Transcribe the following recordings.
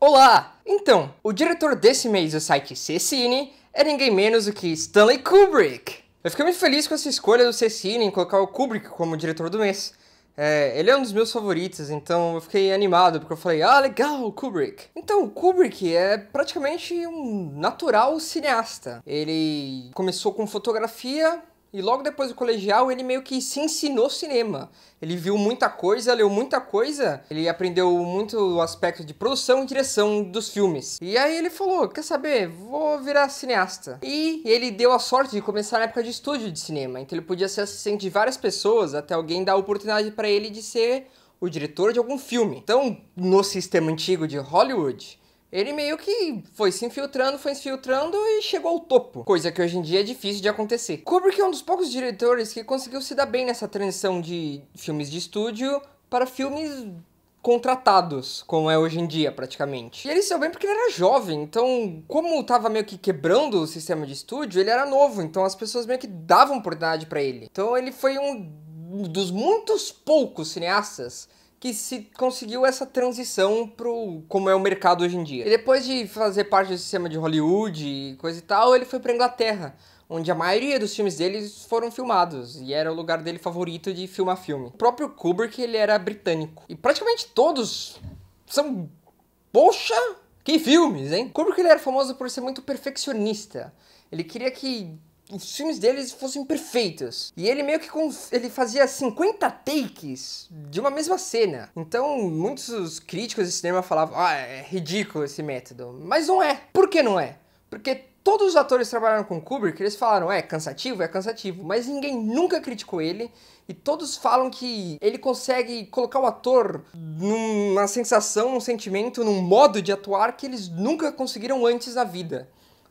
Olá! Então, o diretor desse mês do site C-Cine é ninguém menos do que Stanley Kubrick. Eu fiquei muito feliz com essa escolha do C-Cine em colocar o Kubrick como diretor do mês. É, ele é um dos meus favoritos, então eu fiquei animado, porque eu falei, ah, legal, Kubrick. Então, Kubrick é praticamente um natural cineasta. Ele começou com fotografia, e logo depois do colegial, ele meio que se ensinou cinema. Ele viu muita coisa, leu muita coisa, ele aprendeu muito o aspecto de produção e direção dos filmes. E aí ele falou: Quer saber? Vou virar cineasta. E ele deu a sorte de começar na época de estúdio de cinema, então ele podia ser assistente de várias pessoas até alguém dar a oportunidade para ele de ser o diretor de algum filme. Então, no sistema antigo de Hollywood, ele meio que foi se infiltrando, foi se infiltrando e chegou ao topo. Coisa que hoje em dia é difícil de acontecer. Kubrick é um dos poucos diretores que conseguiu se dar bem nessa transição de filmes de estúdio para filmes contratados, como é hoje em dia, praticamente. E ele se deu bem porque ele era jovem, então, como tava meio que quebrando o sistema de estúdio, ele era novo, então as pessoas meio que davam oportunidade para ele. Então ele foi um dos muitos poucos cineastas que se conseguiu essa transição pro como é o mercado hoje em dia. E depois de fazer parte do sistema de Hollywood e coisa e tal, ele foi para Inglaterra, onde a maioria dos filmes deles foram filmados e era o lugar dele favorito de filmar filme. O próprio Kubrick, ele era britânico. E praticamente todos são poxa, que filmes, hein? Kubrick ele era famoso por ser muito perfeccionista. Ele queria que os filmes deles fossem perfeitos. E ele meio que ele fazia 50 takes de uma mesma cena. Então, muitos críticos de cinema falavam: "Ah, é ridículo esse método". Mas não é. Por que não é? Porque todos os atores trabalharam com Kubrick, eles falaram: "É cansativo, é cansativo", mas ninguém nunca criticou ele. E todos falam que ele consegue colocar o ator numa sensação, num sentimento, num modo de atuar que eles nunca conseguiram antes na vida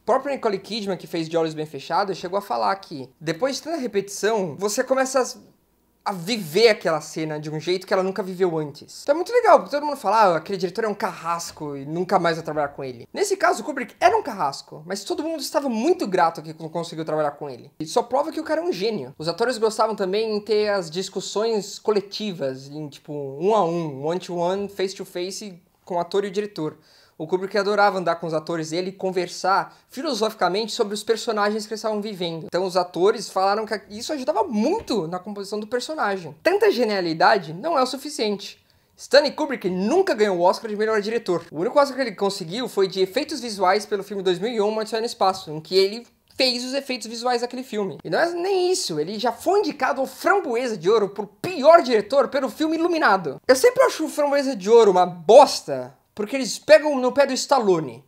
própria Nicole Kidman, que fez De Olhos Bem Fechados, chegou a falar que depois de tanta repetição, você começa a, a, viver aquela cena de um jeito que ela nunca viveu antes. Então é muito legal, porque todo mundo fala, ah, aquele diretor é um carrasco e nunca mais vai trabalhar com ele. Nesse caso, o Kubrick era um carrasco, mas todo mundo estava muito grato que conseguiu trabalhar com ele. E só prova que o cara é um gênio. Os atores gostavam também em ter as discussões coletivas, em tipo, um a um, one-to-one, face-to-face com o ator e o diretor. O Kubrick adorava andar com os atores dele e conversar filosoficamente sobre os personagens que eles estavam vivendo. Então os atores falaram que isso ajudava muito na composição do personagem. Tanta genialidade não é o suficiente. Stanley Kubrick nunca ganhou o Oscar de melhor diretor. O único Oscar que ele conseguiu foi de efeitos visuais pelo filme 2001, Uma Odisseia no Espaço, em que ele fez os efeitos visuais daquele filme. E não é nem isso, ele já foi indicado ao Framboesa de Ouro por pior diretor pelo filme Iluminado. Eu sempre acho o Framboesa de Ouro uma bosta, porque eles pegam no pé do Stallone.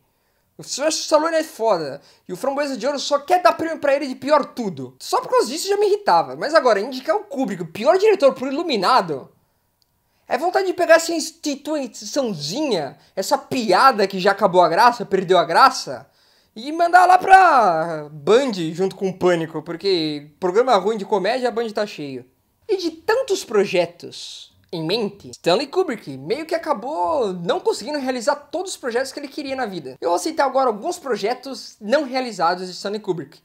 O Stallone é foda. E o Framboesa de Ouro só quer dar prêmio pra ele de pior tudo. Só por causa disso já me irritava. Mas agora, indicar o Kubrick, o pior diretor por Iluminado... É vontade de pegar essa instituiçãozinha, essa piada que já acabou a graça, perdeu a graça, e mandar lá pra Band junto com o Pânico, porque programa ruim de comédia a Band tá cheio. E de tantos projetos em mente, Stanley Kubrick meio que acabou não conseguindo realizar todos os projetos que ele queria na vida. Eu vou citar agora alguns projetos não realizados de Stanley Kubrick.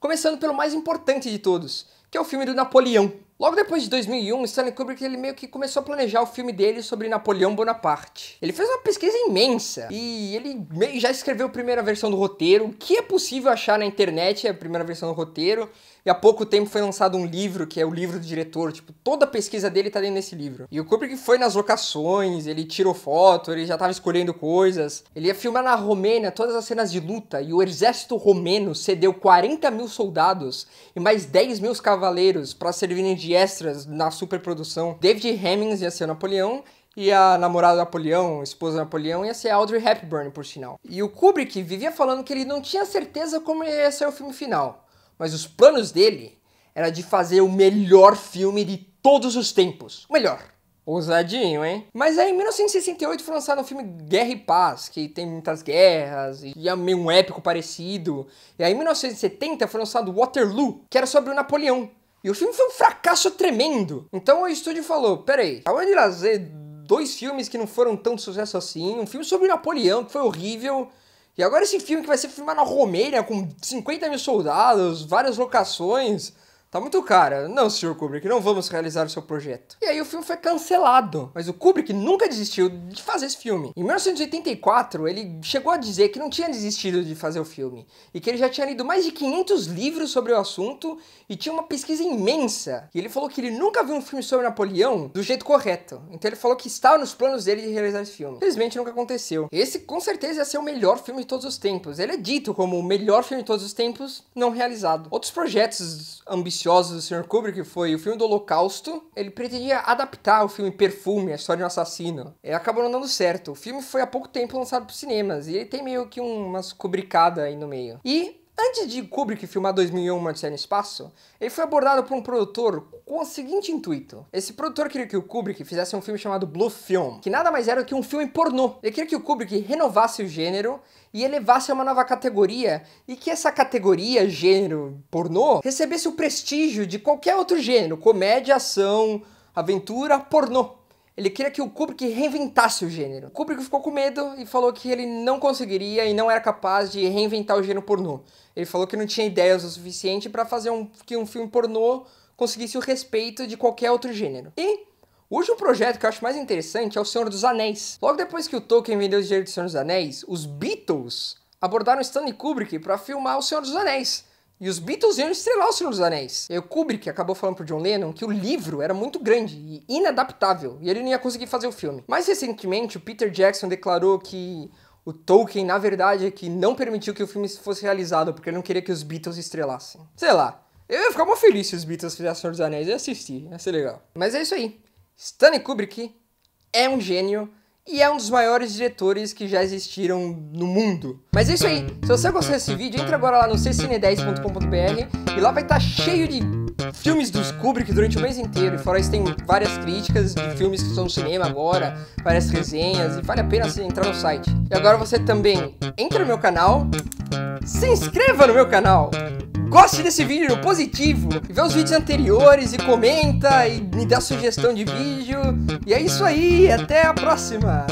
Começando pelo mais importante de todos, que é o filme do Napoleão. Logo depois de 2001, Stanley Kubrick ele meio que começou a planejar o filme dele sobre Napoleão Bonaparte. Ele fez uma pesquisa imensa e ele já escreveu a primeira versão do roteiro, que é possível achar na internet, é a primeira versão do roteiro. E há pouco tempo foi lançado um livro, que é o livro do diretor. Tipo, toda a pesquisa dele tá dentro desse livro. E o Kubrick foi nas locações, ele tirou foto, ele já tava escolhendo coisas. Ele ia filmar na Romênia todas as cenas de luta. E o exército romeno cedeu 40 mil soldados e mais 10 mil cavaleiros para servirem de extras na superprodução. David Hemmings ia ser o Napoleão e a namorada do Napoleão, a esposa do Napoleão, ia ser Audrey Hepburn, por sinal. E o Kubrick vivia falando que ele não tinha certeza como ia ser o filme final mas os planos dele era de fazer o melhor filme de todos os tempos. O melhor. Ousadinho, hein? Mas aí em 1968 foi lançado um filme Guerra e Paz, que tem muitas guerras e é meio um épico parecido. E aí em 1970 foi lançado Waterloo, que era sobre o Napoleão. E o filme foi um fracasso tremendo. Então o estúdio falou: peraí, acabou de trazer dois filmes que não foram tão sucesso assim, um filme sobre Napoleão que foi horrível e agora esse filme que vai ser filmado na Romênia com 50 mil soldados, várias locações, Tá muito cara. Não, Sr. Kubrick, não vamos realizar o seu projeto. E aí o filme foi cancelado. Mas o Kubrick nunca desistiu de fazer esse filme. Em 1984, ele chegou a dizer que não tinha desistido de fazer o filme. E que ele já tinha lido mais de 500 livros sobre o assunto e tinha uma pesquisa imensa. E ele falou que ele nunca viu um filme sobre Napoleão do jeito correto. Então ele falou que estava nos planos dele de realizar esse filme. Infelizmente nunca aconteceu. Esse com certeza ia ser o melhor filme de todos os tempos. Ele é dito como o melhor filme de todos os tempos não realizado. Outros projetos ambiciosos ambiciosos do Sr. Kubrick foi o filme do Holocausto. Ele pretendia adaptar o filme Perfume, a história de um assassino. E acabou não dando certo. O filme foi há pouco tempo lançado para cinemas e ele tem meio que umas Kubrickada aí no meio. E Antes de Kubrick filmar 2001 Uma Odisseia no Espaço, ele foi abordado por um produtor com o seguinte intuito. Esse produtor queria que o Kubrick fizesse um filme chamado Blue Film, que nada mais era do que um filme pornô. Ele queria que o Kubrick renovasse o gênero e elevasse a uma nova categoria, e que essa categoria, gênero pornô, recebesse o prestígio de qualquer outro gênero, comédia, ação, aventura, pornô. Ele queria que o Kubrick reinventasse o gênero. O Kubrick ficou com medo e falou que ele não conseguiria e não era capaz de reinventar o gênero pornô. Ele falou que não tinha ideias o suficiente para fazer um, que um filme pornô conseguisse o respeito de qualquer outro gênero. E o último projeto que eu acho mais interessante é O Senhor dos Anéis. Logo depois que o Tolkien vendeu os direitos do Senhor dos Anéis, os Beatles abordaram Stanley Kubrick para filmar O Senhor dos Anéis. E os Beatles iam estrelar O Senhor dos Anéis. E o Kubrick acabou falando pro John Lennon que o livro era muito grande e inadaptável, e ele não ia conseguir fazer o filme. Mais recentemente, o Peter Jackson declarou que o Tolkien, na verdade, é que não permitiu que o filme fosse realizado, porque ele não queria que os Beatles estrelassem. Sei lá. Eu ia ficar muito feliz se os Beatles fizessem O Senhor dos Anéis. Eu ia assistir, ia ser legal. Mas é isso aí. Stanley Kubrick é um gênio e é um dos maiores diretores que já existiram no mundo. Mas é isso aí. Se você gostou desse vídeo, entra agora lá no ccine10.com.br e lá vai estar tá cheio de filmes dos Kubrick durante o mês inteiro. E fora isso tem várias críticas de filmes que estão no cinema agora, várias resenhas, e vale a pena você entrar no site. E agora você também entra no meu canal, se inscreva no meu canal, goste desse vídeo positivo, vê os vídeos anteriores e comenta e me dá sugestão de vídeo. E é isso aí, até a próxima!